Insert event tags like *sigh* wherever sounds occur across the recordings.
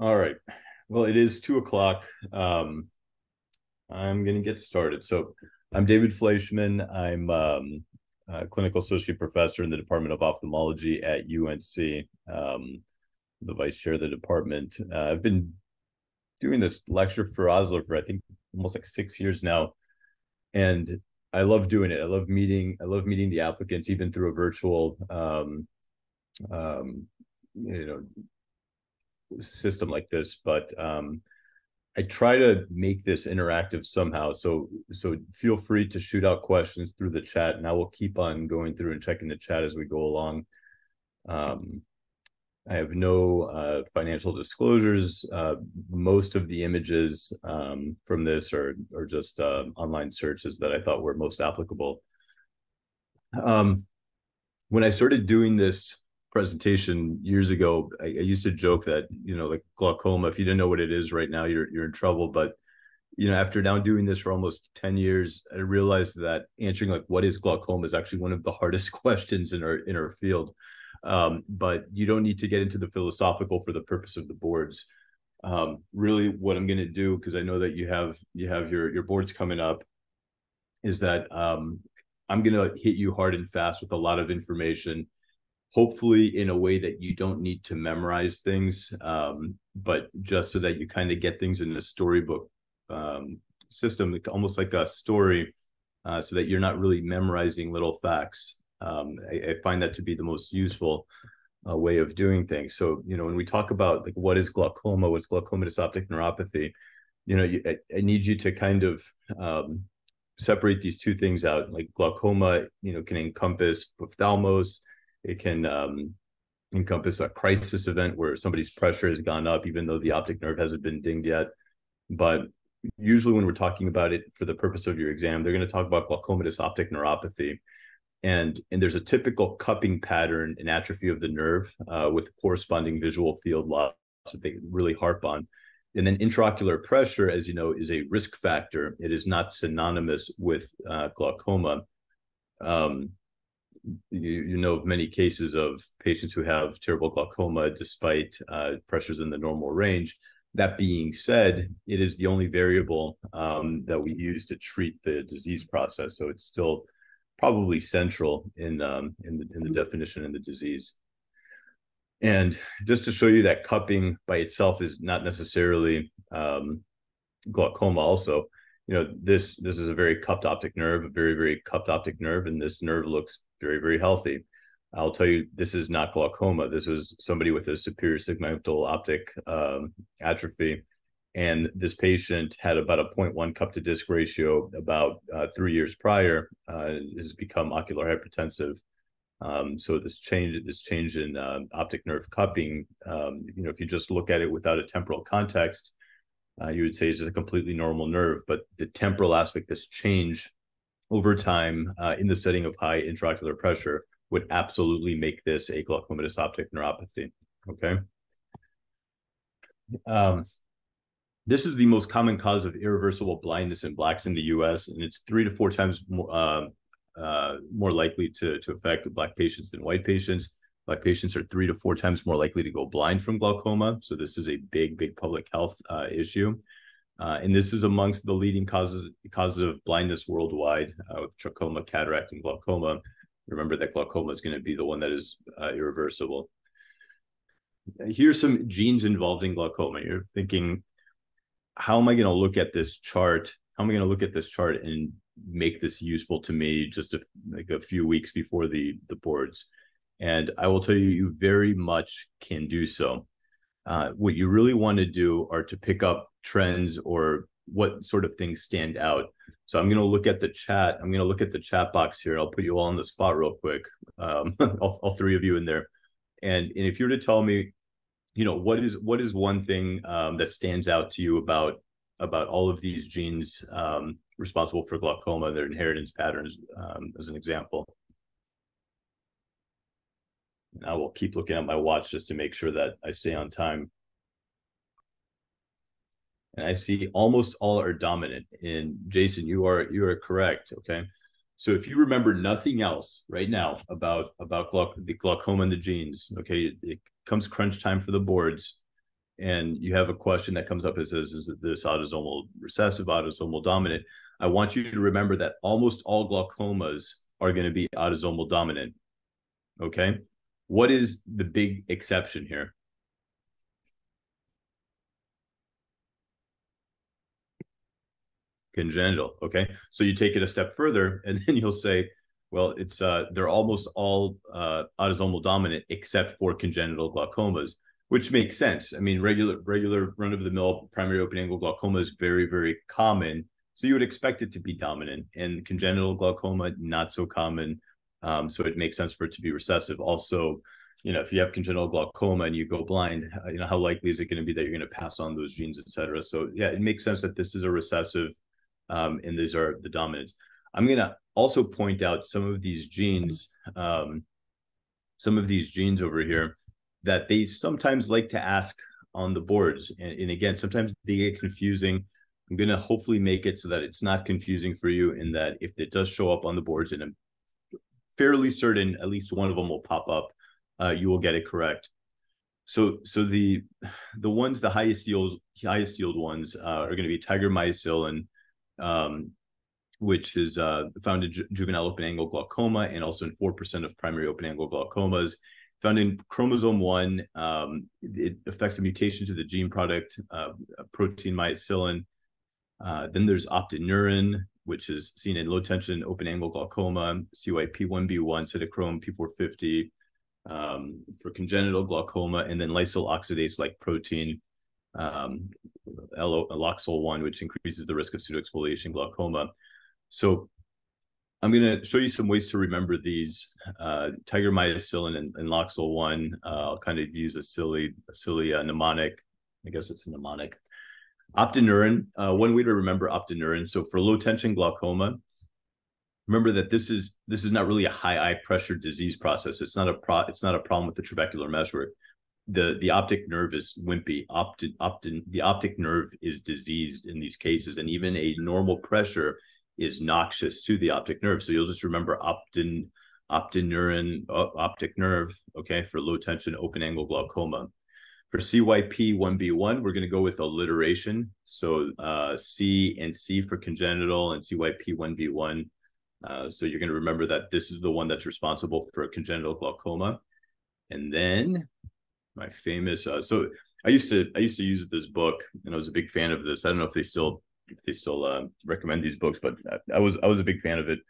All right. Well, it is two o'clock. Um, I'm going to get started. So, I'm David Fleischman. I'm um, a clinical associate professor in the Department of Ophthalmology at UNC, um, the vice chair of the department. Uh, I've been doing this lecture for Osler for I think almost like six years now, and I love doing it. I love meeting. I love meeting the applicants, even through a virtual, um, um, you know, system like this, but um, I try to make this interactive somehow. So so feel free to shoot out questions through the chat, and I will keep on going through and checking the chat as we go along. Um, I have no uh, financial disclosures. Uh, most of the images um, from this are are just uh, online searches that I thought were most applicable. Um, when I started doing this presentation years ago, I, I, used to joke that you know, like glaucoma. If you didn't know what it is right now, you're you're in trouble. But you know, after now doing this for almost ten years, I realized that answering like what is glaucoma is actually one of the *laughs* hardest questions in our in our field. Um, but you don't need to get into the philosophical for the purpose of the boards. Um, really, what I'm going to do because I know that you have you have your your boards coming up, is that um, I'm going to hit you hard and fast with a lot of information hopefully in a way that you don't need to memorize things, um, but just so that you kind of get things in a storybook um, system, almost like a story, uh, so that you're not really memorizing little facts. Um, I, I, find that to be the most useful uh, way of doing things. So, you know, when we talk about like what is glaucoma, what's glaucomatous optic neuropathy, you know, you, I, I, need you to kind of um, separate these two things out. Like glaucoma, you know, can encompass buphthalmos, it can um, encompass a crisis event where somebody's pressure has gone up, even though the optic nerve hasn't been dinged yet. But usually, when we're talking about it for the purpose of your exam, they're going to talk about glaucomatous optic neuropathy. And, and there's a typical cupping pattern and atrophy of the nerve uh, with corresponding visual field loss that they really harp on. And then intraocular pressure, as you know, is a risk factor. It is not synonymous with uh, glaucoma. Um, you, you know of many cases of patients who have terrible glaucoma despite uh, pressures in the normal range. That being said, it is the only variable um, that we use to treat the disease process. So it's still probably central in um, in, the, in the definition of the disease. And just to show you that cupping by itself is not necessarily um, glaucoma. Also, you know this this is a very cupped optic nerve, a very very cupped optic nerve, and this nerve looks very, very healthy. I'll tell you, this is not glaucoma. This was somebody with a superior segmental optic um, atrophy. And this patient had about a 0.1 cup to disc ratio about uh, three years prior, uh, has become ocular hypertensive. Um, so this change, this change in uh, optic nerve cupping, um, you know, if you just look at it without a temporal context, uh, you would say it's a completely normal nerve. But the temporal aspect, this change over time uh, in the setting of high intraocular pressure would absolutely make this a glaucomatous optic neuropathy. Okay. Um, this is the most common cause of irreversible blindness in blacks in the U.S., and it's three to four times more, uh, uh, more likely to, to affect black patients than white patients. Black patients are three to four times more likely to go blind from glaucoma. So this is a big, big public health uh, issue. Uh, and this is amongst the leading causes causes of blindness worldwide uh, with trachoma, cataract, and glaucoma. Remember that glaucoma is going to be the one that is uh, irreversible. Here's some genes involved in glaucoma. You're thinking, how am I going to look at this chart? How am I going to look at this chart and make this useful to me just a, like a few weeks before the the boards? And I will tell you, you very much can do so. Uh, what you really want to do are to pick up trends or what sort of things stand out. So I'm going to look at the chat. I'm going to look at the chat box here. I'll put you all on the spot real quick, um, *laughs* all, all, three of you in there. And, and if you were to tell me, you know, what is what is one thing um, that stands out to you about about all of these genes um, responsible for glaucoma, their inheritance patterns, um, as an example. And I will keep looking at my watch just to make sure that I stay on time and I see almost all are dominant. And Jason, you are you are correct. Okay, so if you remember nothing else right now about about glauc- the glaucoma and the genes, okay, it, comes crunch time for the boards, and you have a question that comes up that says, is this autosomal recessive, autosomal dominant? I want you to remember that almost all glaucomas are going to be autosomal dominant. Okay. What is the big exception here? Congenital. Okay. So you take it a step further *laughs* and then you'll say, well, it's uh they're almost all uh autosomal dominant except for congenital glaucomas, which makes sense. I mean, regular regular run of the mill primary open angle glaucoma is very, very common. So you would expect it to be dominant and congenital glaucoma, not so common. Um, so it makes sense for it to be recessive. Also, you know, if you have congenital glaucoma and you go blind, you know, how likely is it going to be that you're going to pass on those genes, et cetera? So yeah, it makes sense that this is a recessive um, and these are the dominants. I'm going to also point out some of these genes, um, some of these genes over here that they sometimes like to ask on the boards. And, and again, sometimes they get confusing. I'm going to hopefully make it so that it's not confusing for you in that if it does show up on the boards and I'm fairly certain at least one of them will pop up, uh, you will get it correct. So, so the the ones, the highest yield, highest yield ones uh, are going to be tiger myocilin, um, which is uh, found in ju- juvenile open angle glaucoma and also in 4% of primary open angle glaucomas. Found in chromosome 1, um, it affects a mutation to the gene product, uh, protein myocilin. Uh, then there's optineurin, which is seen in low tension open angle glaucoma, CYP1B1, cytochrome P450 um, for congenital glaucoma, and then lysyl oxidase like protein um, LOXL1, which increases the risk of pseudoexfoliation glaucoma. So I'm going to show you some ways to remember these. Uh, tiger myocilin and, and LOXL1, uh, I'll kind of use a silly, a silly uh, mnemonic. I guess it's a mnemonic. Optineurin, uh, one way to remember optineurin. So for low tension glaucoma, remember that this is this is not really a high eye pressure disease process. It's not a pro, it's not a problem with the trabecular meshwork the the optic nerve is wimpy. Optin, optin, the optic nerve is diseased in these cases, and even a normal pressure is noxious to the optic nerve. So you'll just remember optin, optineurin, optic nerve. Okay, for low tension open angle glaucoma. For CYP1B1, we're going to go with alliteration. So uh, C and C for congenital and CYP1B1. Uh, so you're going to remember that this is the one that's responsible for congenital glaucoma. And then my famous uh, so I used to I used to use this book and I was a big fan of this. I don't know if they still if they still uh, recommend these books, but I, I, was I was a big fan of it.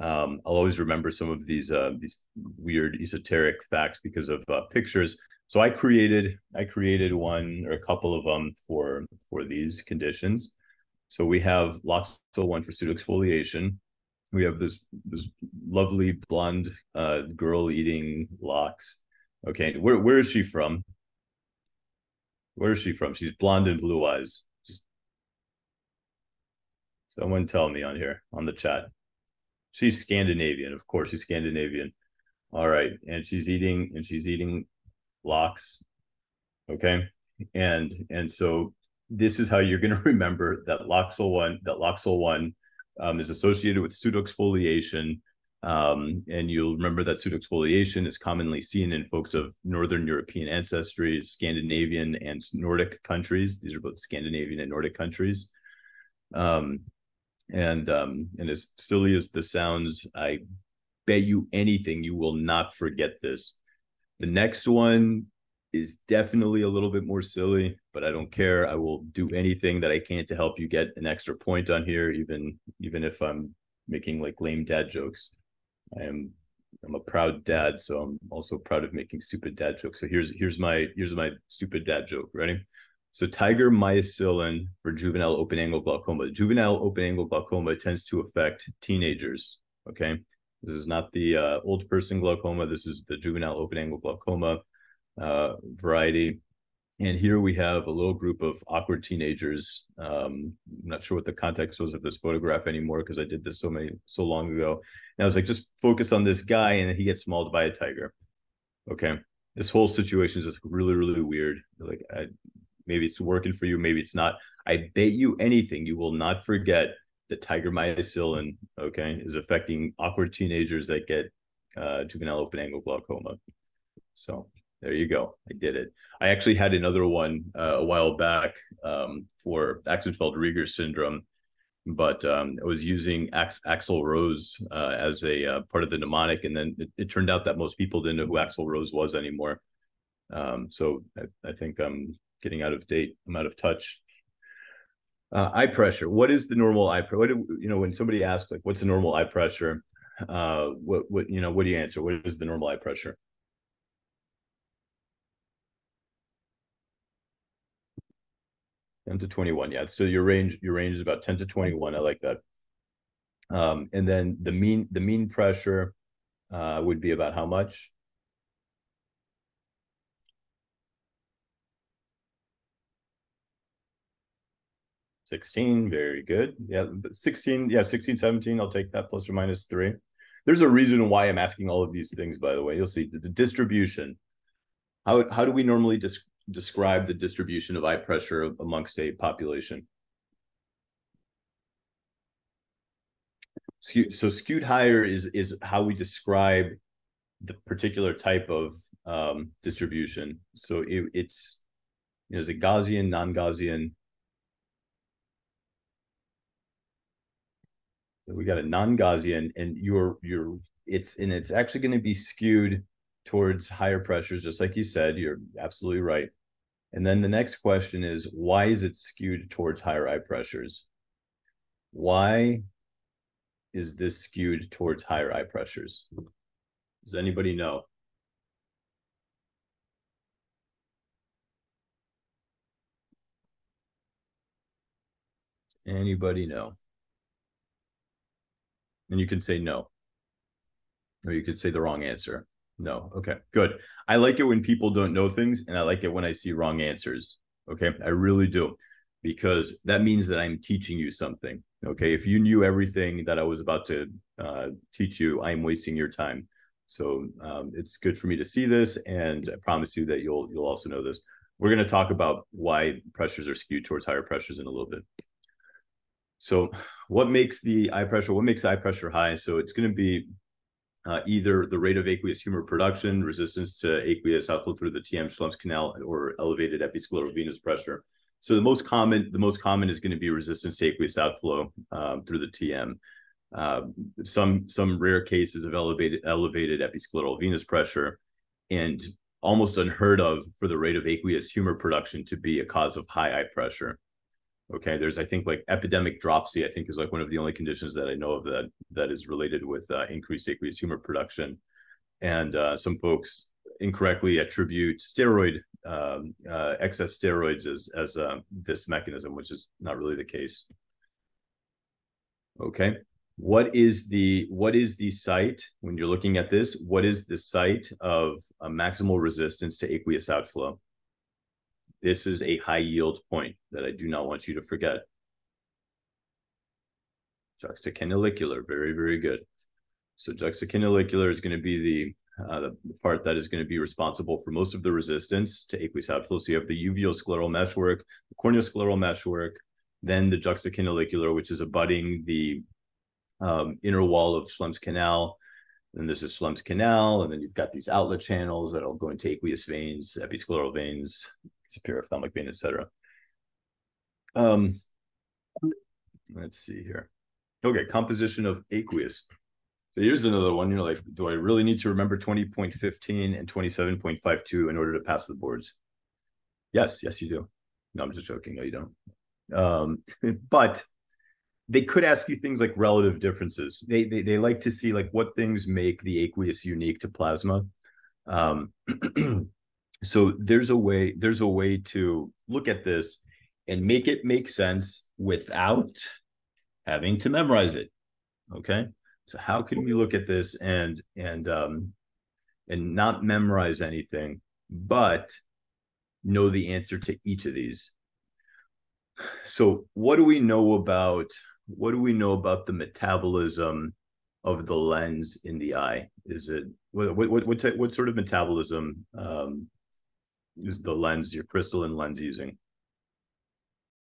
Um, I'll always remember some of these uh, these weird esoteric facts because of uh, pictures. So I created I created one or a couple of them for for these conditions. So we have lots of one for pseudoexfoliation. We have this this lovely blonde uh, girl eating locks. Okay, where where is she from? Where is she from? She's blonde and blue eyes. Just someone tell me on here on the chat. She's Scandinavian, of course. She's Scandinavian. All right, and she's eating and she's eating lox. Okay, and and so this is how you're going *laughs* to remember that LOXL one that LOXL one um, is associated with pseudoexfoliation um, and you'll remember that pseudoexfoliation is commonly seen in folks of Northern European ancestry, Scandinavian and Nordic countries. These are both Scandinavian and Nordic countries. Um, and um, and as silly as this sounds, I bet you anything you will not forget this. The next one is definitely a little bit more silly, but I don't care. I will do anything that I can to help you get an extra point on here, even even if I'm making like lame dad jokes. I am I'm a proud dad, so I'm also proud of making stupid dad jokes. So here's here's my here's my stupid dad joke. Ready? So tiger myocilin for juvenile open angle glaucoma. Juvenile open angle glaucoma tends to affect teenagers. Okay, this is not the uh, old person glaucoma. This is the juvenile open angle glaucoma uh, variety. And here we have a little group of awkward teenagers. Um, I'm not sure what the context was of this photograph anymore because I did this so many so long ago. And I was like, just focus on this guy, and he gets mauled by a tiger. Okay, this whole situation is just really, really weird. Like, I, maybe it's working for you, maybe it's not. I bet you anything, you will not forget that tiger myocilin, okay, is affecting awkward teenagers that get uh, juvenile open angle glaucoma. So There you go. I did it. I actually had another one uh, a while back um, for Axenfeld-Rieger syndrome, but um, I was using Ax- Axl Rose uh, as a uh, part of the mnemonic, and then it, it, turned out that most people didn't know who Axl Rose was anymore. Um, so I, I, think I'm getting out of date. I'm out of touch. Uh, eye pressure. What is the normal eye pressure? You know when somebody asks like, "What's the normal eye pressure?" Uh, what what you know? What do you answer? What is the normal eye pressure? 10 to 21 yeah so your range your range is about 10 to 21 i like that um and then the mean the mean pressure uh would be about how much Sixteen, very good. Yeah, sixteen. Yeah, 16, 17. I'll take that plus or minus three. There's a reason why I'm asking all of these things. By the way, you'll see the, the distribution. How how do we normally describe the distribution of eye pressure amongst a population? So skewed higher is is how we describe the particular type of um, distribution. So it, it's you know, is it Gaussian, non-Gaussian? We got a non-Gaussian, and you're you're it's and it's actually going to be skewed towards higher pressures, just like you said. You're absolutely right. And then the next question is why is it skewed towards higher eye pressures? Why is this skewed towards higher eye pressures? Does anybody know? Anybody know? And you can say no. Or you could say the wrong answer. No. Okay. Good. I like it when people don't know things, and I like it when I see wrong answers. Okay. I really do, because that means that I'm teaching you something. Okay. If you knew everything that I was about to uh, teach you, I'm wasting your time. So um, it's good for me to see this, and I promise you that you'll you'll also know this. We're going to talk about why pressures are skewed towards higher pressures in a little bit. So, what makes the eye pressure? What makes eye pressure high? So it's going to be uh, either the rate of aqueous humor production, resistance to aqueous outflow through the TM Schlemm's canal, or elevated episcleral venous pressure. So the most common, the most common is going to be resistance to aqueous outflow um, through the TM. Uh, some some rare cases of elevated elevated episcleral venous pressure, and almost unheard of for the rate of aqueous humor production to be a cause of high eye pressure. Okay, there's I think like epidemic dropsy. I think is like one of the only conditions that I know of that that is related with uh, increased aqueous humor production, and uh, some folks incorrectly attribute steroid um, uh, excess steroids as as uh, this mechanism, which is not really the case. Okay, what is the what is the site when you're looking at this? What is the site of maximal resistance to aqueous outflow? This is a high yield point that I do not want you to forget. Juxtacanalicular, very, very good. So juxtacanalicular is going to be the, uh, the part that is going to be responsible for most of the resistance to aqueous. So you have the uveoscleral meshwork, the corneoscleral meshwork, then the juxtacanalicular, which is abutting the um, inner wall of Schlemm's canal. And this is Schlemm's canal, and then you've got these outlet channels that'll go into aqueous veins, episcleral veins, superior ophthalmic vein, etc. Um, let's see here. Okay, composition of aqueous. So here's another one. You're like, do I really need to remember 20.15 and 27.52 in order to pass the boards? Yes, yes, you do. No, I'm just joking. No, you don't. Um, *laughs* but they could ask you things like relative differences. They, they they like to see like what things make the aqueous unique to plasma. Um, *clears throat* so there's a way there's a way to look at this and make it make sense without having to memorize it okay? So how can we look at this and and um and not memorize anything but know the answer to each of these? So what do we know about what do we know about the metabolism of the lens in the eye? Is it what what what, what, sort of metabolism um, is the lens, your crystalline lens using?